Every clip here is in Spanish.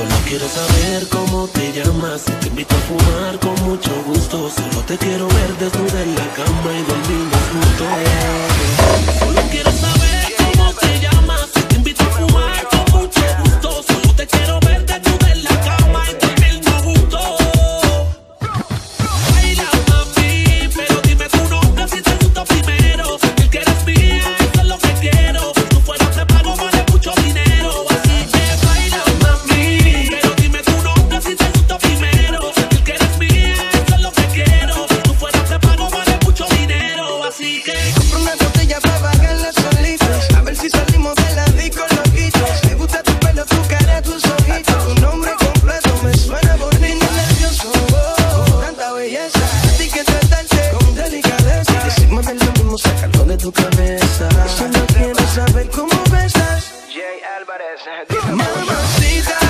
Solo quiero saber cómo te llamas. Te invito a fumar con mucho gusto. Solo te quiero ver desnuda en la cama y dormir. Así que tratarse con delicadeza. Si te de mismo, sácalo de tu cabeza. Si no quieres saber cómo besas, Jay Álvarez, Mamacita.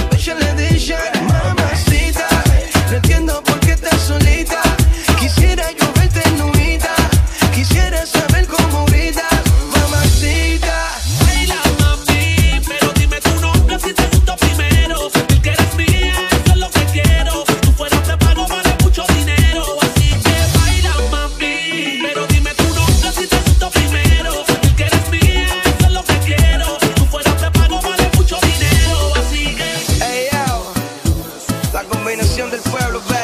canción del pueblo.